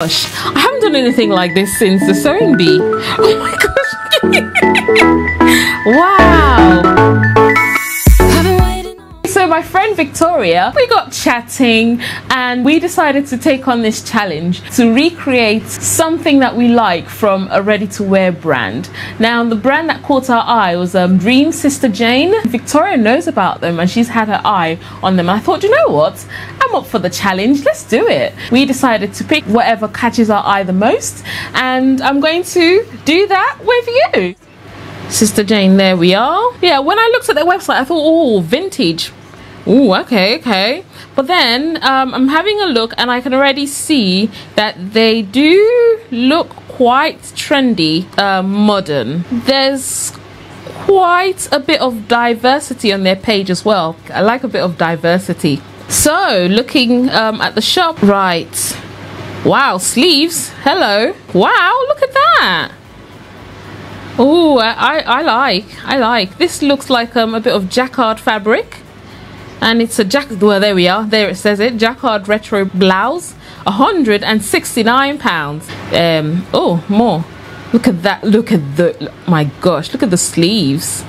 gosh, I haven't done anything like this since the sewing bee. Oh my gosh. wow. So my friend Victoria, we got chatting and we decided to take on this challenge to recreate something that we like from a ready-to-wear brand. Now the brand that caught our eye was um, Dream Sister Jane. Victoria knows about them and she's had her eye on them. I thought, you know what? I'm up for the challenge. Let's do it. We decided to pick whatever catches our eye the most and I'm going to do that with you. Sister Jane, there we are. Yeah, when I looked at their website, I thought, oh, vintage. Oh, okay, okay. But then um, I'm having a look and I can already see that they do look quite trendy, uh, modern. There's quite a bit of diversity on their page as well. I like a bit of diversity. So, looking um, at the shop, right. Wow, sleeves. Hello. Wow, look at that. Oh, I, I like, I like. This looks like um, a bit of jacquard fabric and it's a jack well there we are. There it says it. Jacquard retro blouse 169 pounds. Um oh more. Look at that. Look at the my gosh look at the sleeves.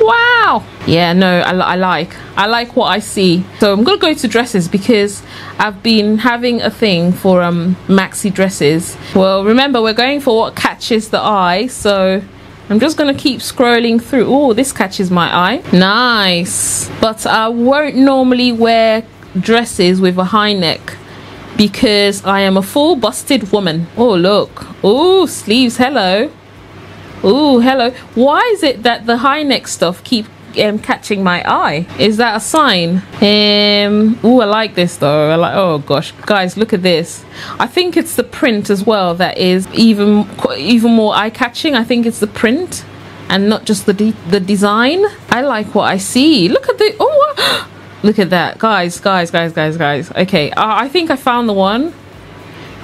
Wow. Yeah no I, I like i like what i see. So i'm gonna go to dresses because i've been having a thing for um maxi dresses. Well remember we're going for what catches the eye so I'm just to keep scrolling through. Oh, this catches my eye. Nice. But I won't normally wear dresses with a high neck because I am a full busted woman. Oh, look. Oh, sleeves. Hello. Oh, hello. Why is it that the high neck stuff keep um, catching my eye. Is that a sign? Um, oh, I like this though. I like. Oh gosh, guys, look at this. I think it's the print as well that is even even more eye catching. I think it's the print and not just the de the design. I like what I see. Look at the oh. Look at that, guys, guys, guys, guys, guys. Okay, uh, I think I found the one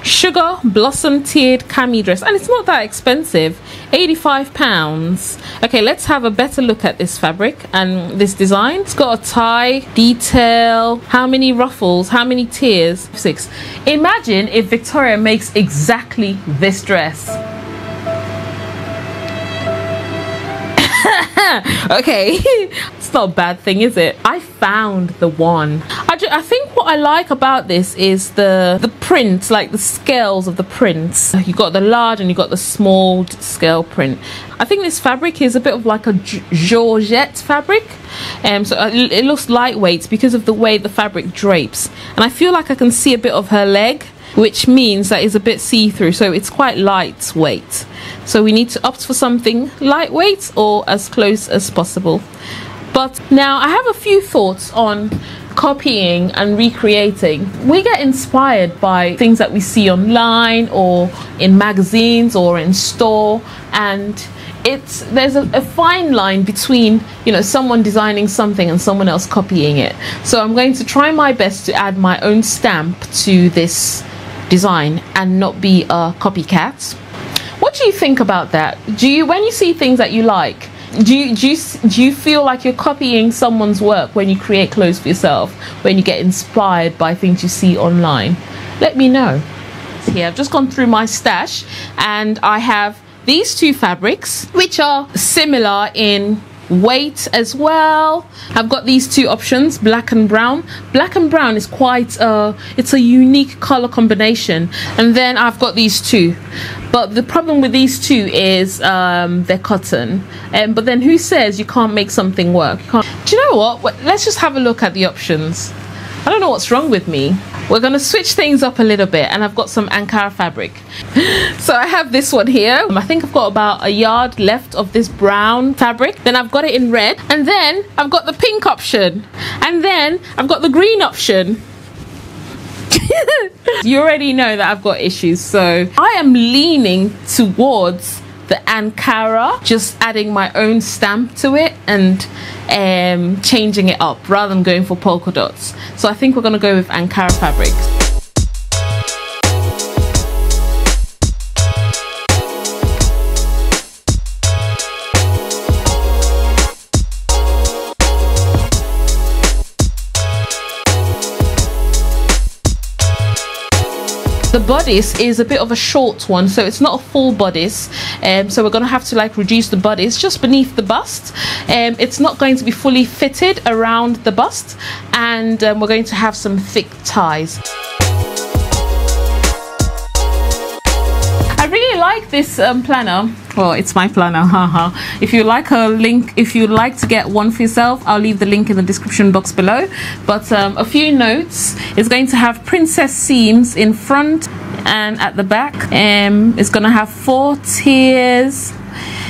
sugar blossom tiered cami dress. And it's not that expensive. 85 pounds. Okay let's have a better look at this fabric and this design. It's got a tie detail how many ruffles how many tiers six. Imagine if victoria makes exactly this dress okay. It's not a bad thing is it? I found the one. I, I think what i like about this is the the print like the scales of the prints. You got the large and you got the small scale print. I think this fabric is a bit of like a georgette fabric. Um so uh, it looks lightweight because of the way the fabric drapes. And i feel like i can see a bit of her leg which means that it's a bit see-through so it's quite lightweight. So we need to opt for something lightweight or as close as possible. But now I have a few thoughts on copying and recreating. We get inspired by things that we see online or in magazines or in store and it's there's a, a, fine line between you know someone designing something and someone else copying it. So i'm going to try my best to add my own stamp to this design and not be a copycat. What do you think about that? Do you, when you see things that you like, do you, do you, do you feel like you're copying someone's work when you create clothes for yourself, when you get inspired by things you see online? Let me know. Here, I've just gone through my stash and I have these two fabrics, which are similar in weight as well. I've got these two options black and brown. Black and brown is quite a it's a unique color combination. And then i've got these two. But the problem with these two is um they're cotton. And um, but then who says you can't make something work? Do you know what? Let's just have a look at the options i don't know what's wrong with me we're to switch things up a little bit and I've got some Ankara fabric. so I have this one here. I think I've got about a yard left of this brown fabric. Then I've got it in red. And then I've got the pink option. And then I've got the green option. you already know that I've got issues. So I am leaning towards the Ankara, just adding my own stamp to it and um, changing it up rather than going for polka dots. So I think we're going to go with Ankara fabric. The bodice is a bit of a short one so it's not a full bodice. Um, so we're going to have to like reduce the bodice just beneath the bust. Um, it's not going to be fully fitted around the bust and um, we're going to have some thick ties this um, planner. Well it's my planner haha. If you like a link if you'd like to get one for yourself I'll leave the link in the description box below. But um, a few notes. It's going to have princess seams in front and at the back. Um, it's gonna have four tiers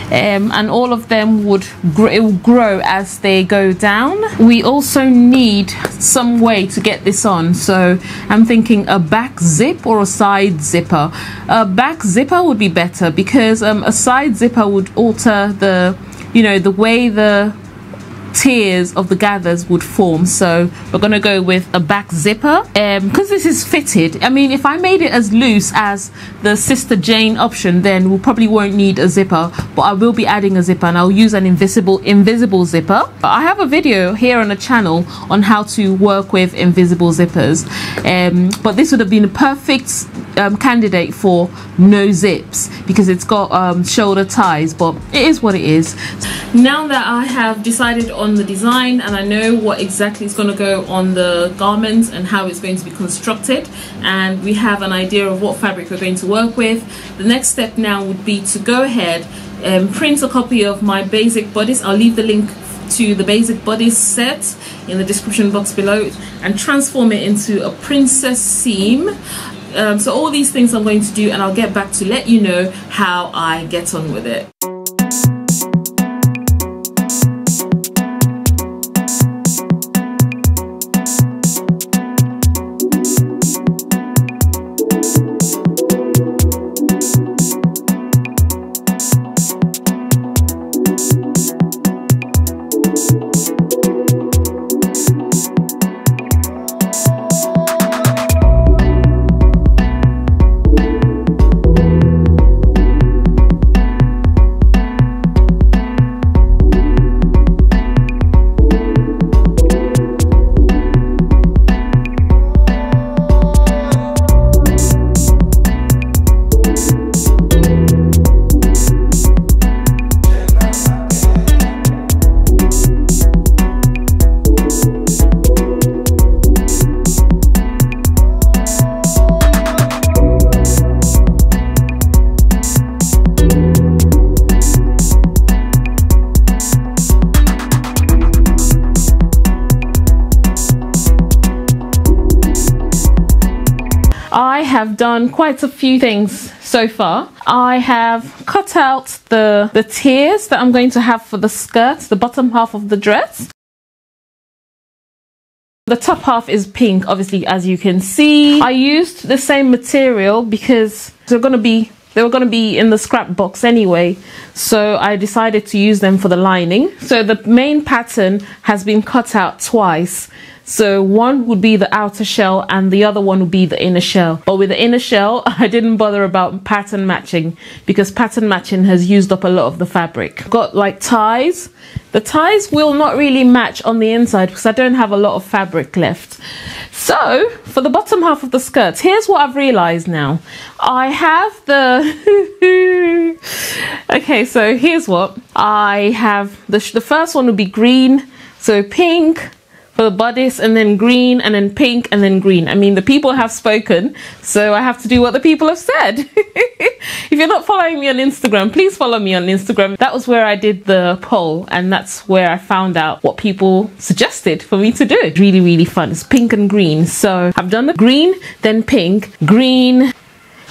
um, and all of them would gr it will grow as they go down. We also need some way to get this on so I'm thinking a back zip or a side zipper. A back zipper would be better because um, a side zipper would alter the you know the way the tiers of the gathers would form. So we're to go with a back zipper because um, this is fitted. I mean if I made it as loose as the Sister Jane option then we probably won't need a zipper but I will be adding a zipper and I'll use an invisible invisible zipper. I have a video here on the channel on how to work with invisible zippers. Um, but this would have been a perfect um, candidate for no zips because it's got um, shoulder ties but it is what it is. Now that I have decided on the design and I know what exactly is going to go on the garment and how it's going to be constructed. And we have an idea of what fabric we're going to work with. The next step now would be to go ahead and print a copy of my basic bodice. I'll leave the link to the basic bodice set in the description box below and transform it into a princess seam. Um, so all these things I'm going to do and I'll get back to let you know how I get on with it have done quite a few things so far. I have cut out the, the tiers that I'm going to have for the skirt, the bottom half of the dress. The top half is pink, obviously, as you can see. I used the same material because they're going to be they were going to be in the scrap box anyway so I decided to use them for the lining so the main pattern has been cut out twice so one would be the outer shell and the other one would be the inner shell. But with the inner shell, I didn't bother about pattern matching because pattern matching has used up a lot of the fabric. Got like ties. The ties will not really match on the inside because I don't have a lot of fabric left. So for the bottom half of the skirt, here's what I've realized now. I have the, okay, so here's what I have. The, the first one would be green. So pink, for the bodice and then green and then pink and then green. I mean, the people have spoken, so I have to do what the people have said. if you're not following me on Instagram, please follow me on Instagram. That was where I did the poll and that's where I found out what people suggested for me to do. It's really, really fun. It's pink and green. So I've done the green, then pink, green,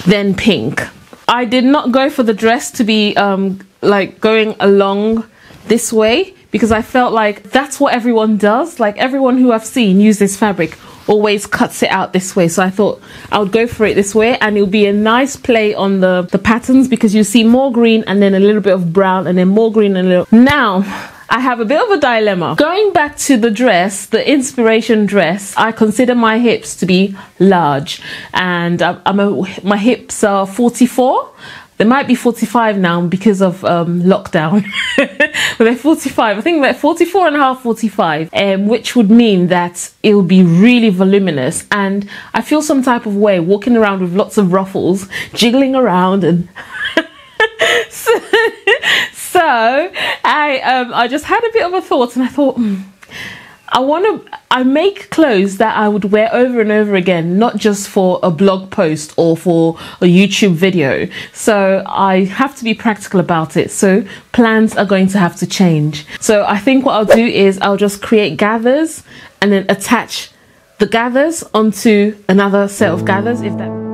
then pink. I did not go for the dress to be um, like going along this way because I felt like that's what everyone does. Like everyone who I've seen use this fabric always cuts it out this way. So I thought I would go for it this way and it'll be a nice play on the, the patterns because you see more green and then a little bit of brown and then more green and a little. Now, I have a bit of a dilemma. Going back to the dress, the inspiration dress, I consider my hips to be large and I'm, a, my hips are 44 They might be 45 now because of um, lockdown. but they're 45. I think they're 44 and a half, 45, um, which would mean that it will be really voluminous. And I feel some type of way walking around with lots of ruffles, jiggling around and. so, so, I um, I just had a bit of a thought and I thought, mm, I want to I make clothes that I would wear over and over again, not just for a blog post or for a YouTube video. So I have to be practical about it. So plans are going to have to change. So I think what I'll do is I'll just create gathers and then attach the gathers onto another set of gathers if that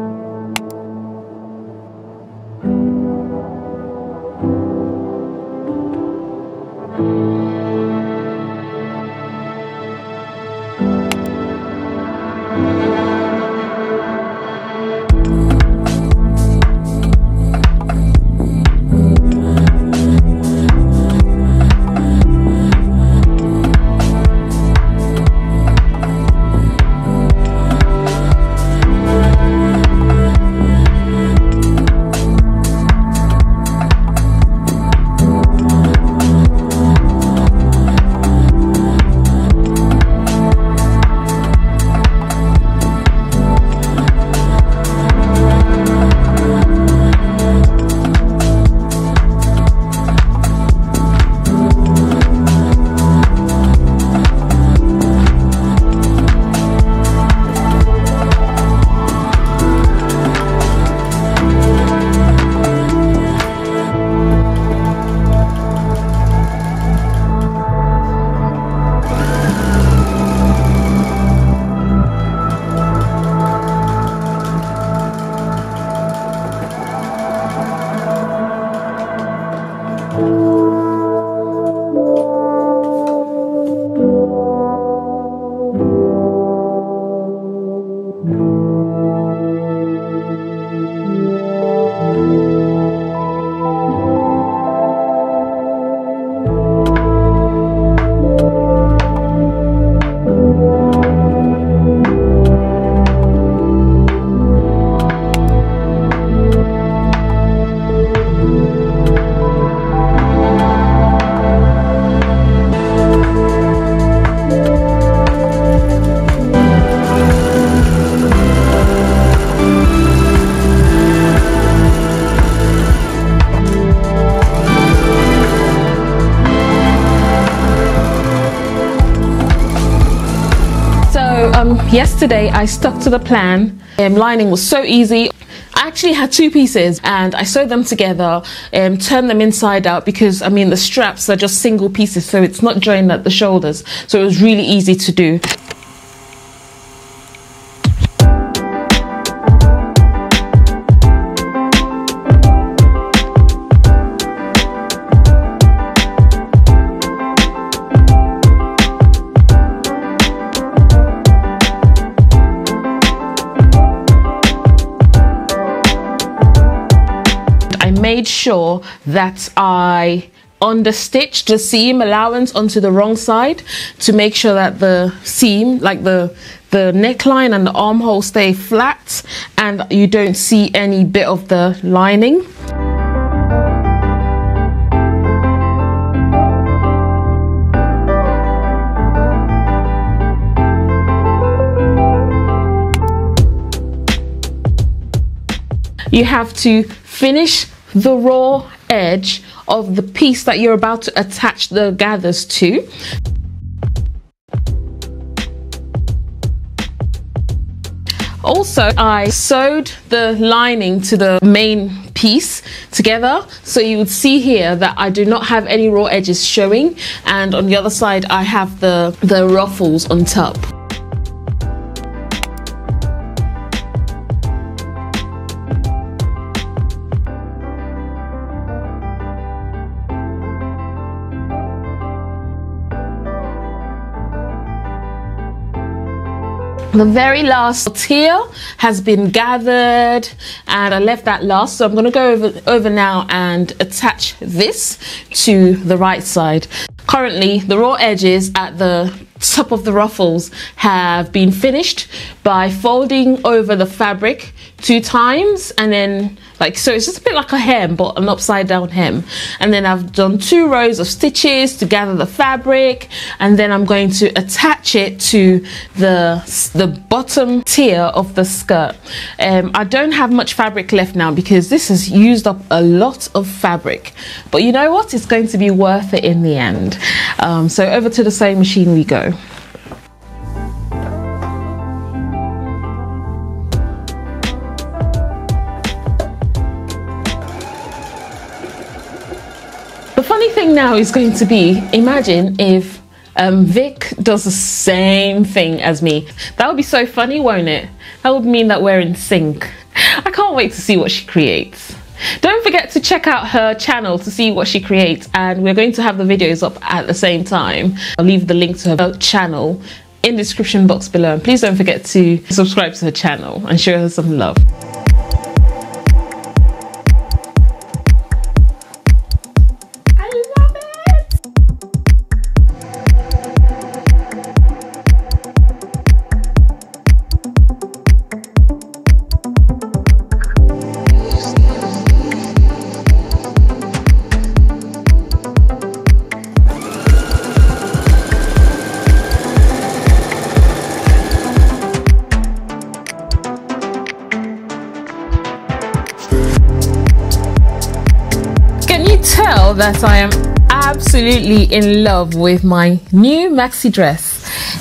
yesterday I stuck to the plan. Um, lining was so easy. I actually had two pieces and I sewed them together and um, turned them inside out because I mean the straps are just single pieces so it's not joined at the shoulders so it was really easy to do. That I understitched the seam allowance onto the wrong side to make sure that the seam, like the the neckline and the armhole stay flat and you don't see any bit of the lining. You have to finish the raw edge of the piece that you're about to attach the gathers to. Also, I sewed the lining to the main piece together. So you would see here that I do not have any raw edges showing. And on the other side, I have the, the ruffles on top. The very last tier has been gathered and I left that last so I'm going to go over, over now and attach this to the right side. Currently the raw edges at the top of the ruffles have been finished by folding over the fabric two times and then like so it's just a bit like a hem but an upside down hem. And then I've done two rows of stitches to gather the fabric and then I'm going to attach it to the the bottom tier of the skirt. Um, I don't have much fabric left now because this has used up a lot of fabric. But you know what? It's going to be worth it in the end um, so over to the sewing machine we go The funny thing now is going to be imagine if um, Vic does the same thing as me. That would be so funny, won't it? That would mean that we're in sync. I can't wait to see what she creates. Don't forget to check out her channel to see what she creates, and we're going to have the videos up at the same time. I'll leave the link to her channel in the description box below. And please don't forget to subscribe to her channel and show her some love. Tell that I am absolutely in love with my new maxi dress.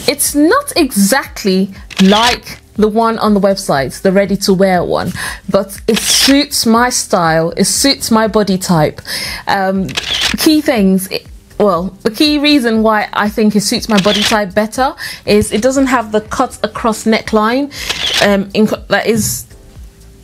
It's not exactly like the one on the website, the ready to wear one, but it suits my style, it suits my body type. Um, key things. It, well, the key reason why I think it suits my body type better is it doesn't have the cut across neckline um, that is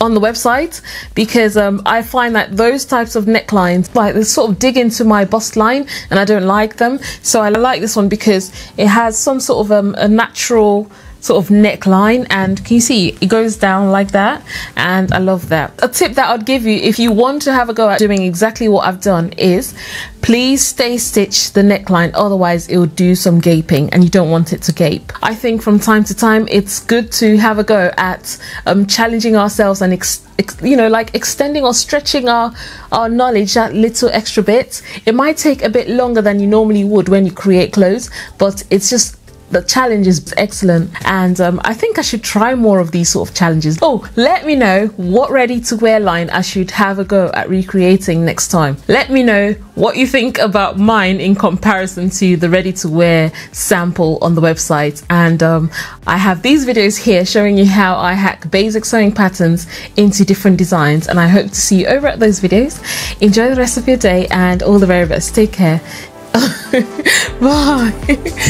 on the website because um, I find that those types of necklines like they sort of dig into my bust line and I don't like them. So I like this one because it has some sort of um, a natural sort of neckline and can you see it goes down like that and I love that. A tip that I'd give you if you want to have a go at doing exactly what I've done is please stay stitch the neckline otherwise it will do some gaping and you don't want it to gape. I think from time to time it's good to have a go at um, challenging ourselves and you know like extending or stretching our our knowledge that little extra bit it might take a bit longer than you normally would when you create clothes but it's just the challenge is excellent and um, I think I should try more of these sort of challenges. Oh, let me know what ready to wear line I should have a go at recreating next time. Let me know what you think about mine in comparison to the ready to wear sample on the website and um, I have these videos here showing you how I hack basic sewing patterns into different designs and I hope to see you over at those videos. Enjoy the rest of your day and all the very best. Take care. Bye.